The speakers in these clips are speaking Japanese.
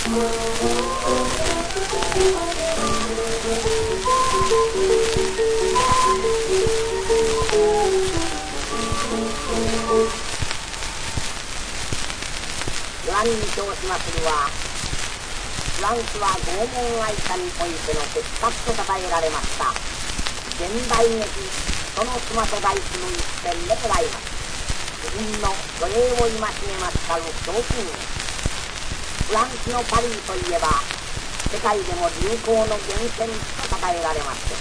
岩に調子祭りはフランスは拷問愛者においての傑作と称えられました。現代劇その妻と大工の一戦でございます。夫人の奴隷を戒めましたる教訓フランスのパリといえば世界でも流行の源泉と称えられまして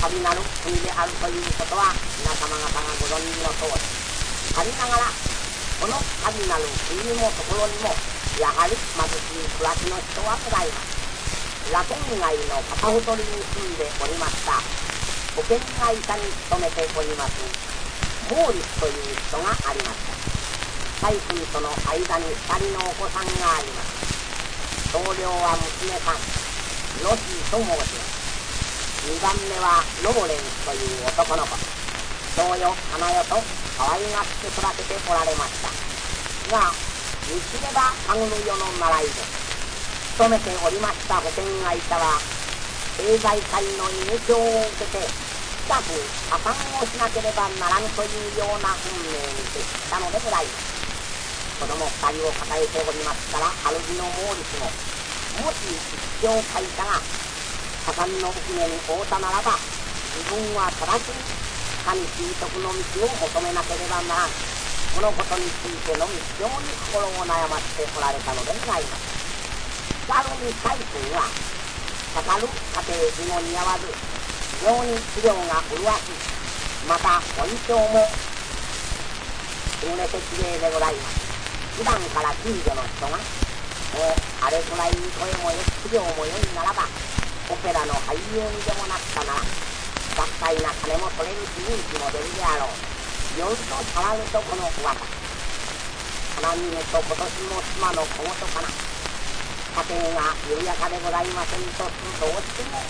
旅なる国であるということは皆様方がご存知の通りありながらこの旅なる国にもところにもやはり貧しい暮らしの人はございます。ラテン街の片ほとりに住んでおりました保険会社に勤めておりますモーリスという人がありました。大君との間に2人のお子さんがあります同僚は娘さんロシーと申します2番目はロボレンスという男の子蝶よ花よと可愛がって育てておられましたが見知ればかぐる世の習いで勤めておりました保険会社は経済界の影響を受けて近く破産をしなければならぬというような運命に徹したのでございます子供二人を抱えておりますから主のモーリスももし一生会社が破産の浮きに負うたならば自分は正しい神習得の道を求めなければならん。このことについてのみ非常に心を悩ませておられたのでございます。しかるに海君はかかる家庭にも似合わず非常に治療が麗しいまた本性も優れてきれいでございます。普段から近所の人がもうあれくらいに声もよし治療もよいならばオペラの俳優にでもなったなら学会な金も取れるし人気も出るであろう夜と騒ぐとこの噂花見ねと今年も妻の小言かな家庭が緩やかでございませんとするとどうしても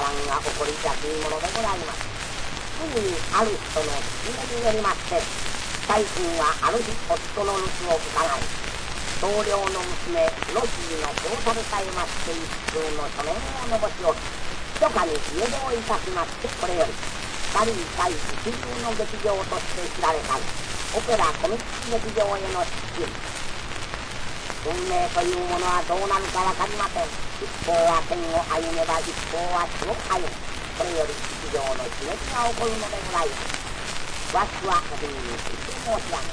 波乱が起こりやすいものでございます。すぐにある人の知恵によりまして大君はある日夫の留守を伺い同僚の娘ロシーの殺されさえまして一通の書面を残しおき初夏に家出をいた。しましてこれよりパリ大一流の劇場として知られた。オペラコミック劇場への出勤運命というものはどうなるか分かりません一方は天を歩めば一方は地を歩むこれより劇場の刺激が起こるのでございます What's wrong with enemies What's wrong?